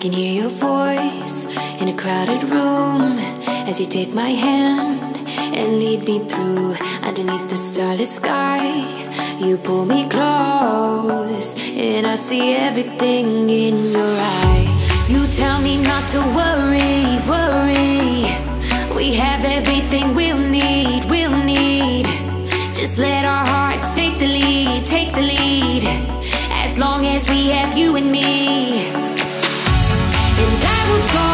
can hear your voice in a crowded room as you take my hand and lead me through underneath the starlit sky. You pull me close, and I see everything in your eyes. You tell me not to worry, worry. We have everything we'll need, we'll need. Just let our hearts take the lead, take the lead. As long as we have you and me. And I will go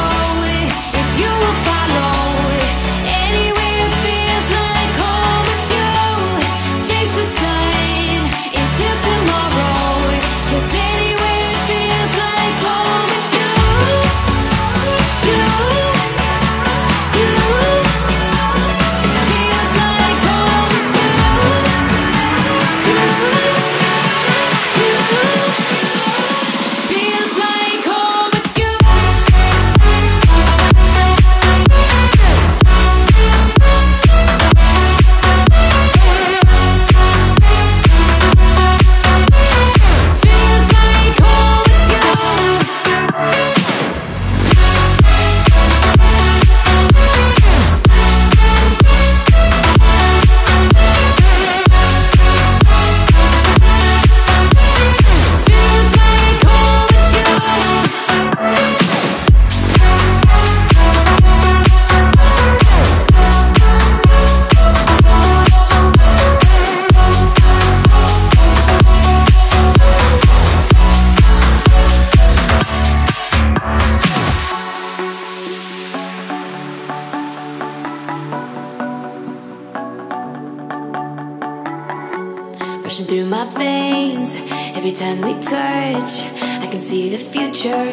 rushing through my veins. Every time we touch, I can see the future.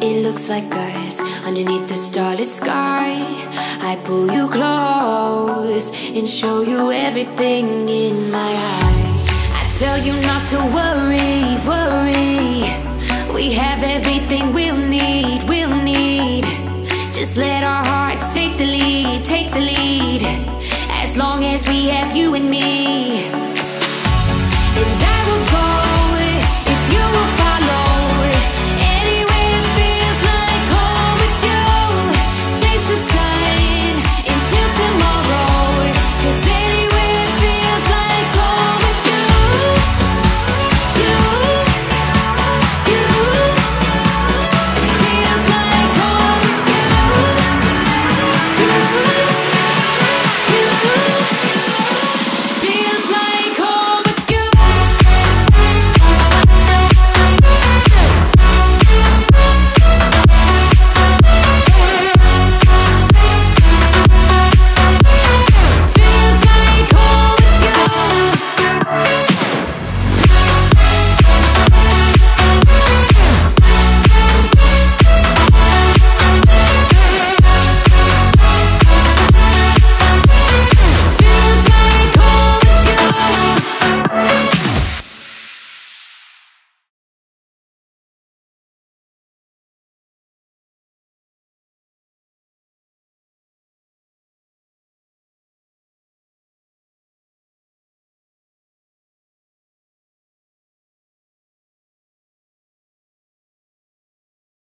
It looks like us underneath the starlit sky. I pull you close and show you everything in my eyes. I tell you not to worry, worry. We have everything we'll need, we'll need. Just let our hearts take the lead, take the lead. As long as we have you and me.